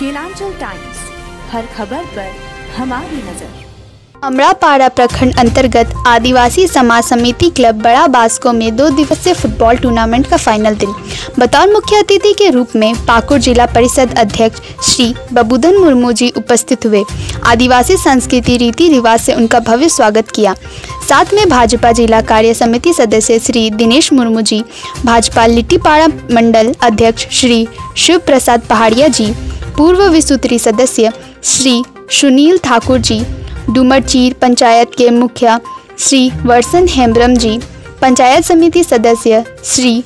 Kelanchal times, हर खबर पर हमारी नज़र। अमरापाड़ा प्रखंड अंतर्गत आदिवासी समाज समिति क्लब बड़ा बास्को में दो दिवसीय फुटबॉल टूर्नामेंट का फाइनल दिन। बतौर मुख्य अतिथि के रूप में पाकुड़ जिला परिषद अध्यक्ष श्री बबूधन मुर्मू जी उपस्थित हुए। आदिवासी संस्कृति, रीति रिवाज से उनका भव्य स्वागत किया। साथ में भाजपा जिला कार्य समिति सदस्य श्री दिनेश मुर्मू जी, भाजपा लिट्टीपाड़ा मंडल अध्यक्ष श्री शिव प्रसाद पहाड़िया जी पूर्व विसूत्री सदस्य श्री सुनील ठाकुर जी, डूमरचीर पंचायत के मुखिया श्री वर्सन हेम्ब्रम जी, पंचायत समिति सदस्य श्री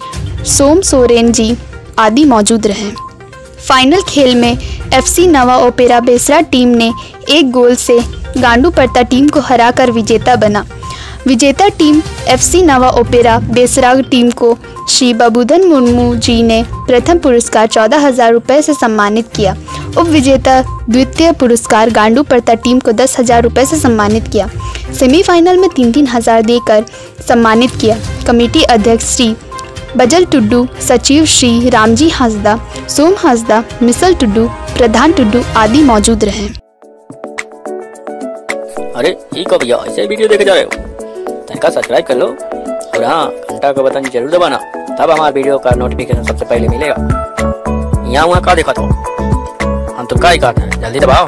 सोम सोरेन जी आदि मौजूद रहे। फाइनल खेल में एफसी नवा ओपेरा बेसरा टीम ने एक गोल से गांडू पड़ता टीम को हराकर विजेता बना। विजेता टीम एफसी नवा ओपेरा बेसराग टीम को श्री बबूधन मुर्मू जी ने प्रथम पुरस्कार चौदह हज़ार रुपये से सम्मानित किया। उप विजेता द्वितीय पुरस्कार गांडू पड़ता टीम को दस हज़ार रुपये से सम्मानित किया। सेमीफाइनल में तीन तीन हज़ार देकर सम्मानित किया। कमेटी अध्यक्ष श्री बजल टुड्डू, सचिव श्री रामजी हासदा, सोम हासदा, मिसल टुड्डू, प्रधान टुड्डू आदि मौजूद रहे। अरे ये कब ऐसे वीडियो देखे जा रहे हो। तनका सब्सक्राइब कर लो और हाँ घंटा का बटन ज़रूर दबाना, तब हमारे वीडियो का नोटिफिकेशन सबसे पहले मिलेगा। यहाँ वहाँ का देखा तो? हम तो का ही कहते हैं, जल्दी दबाओ।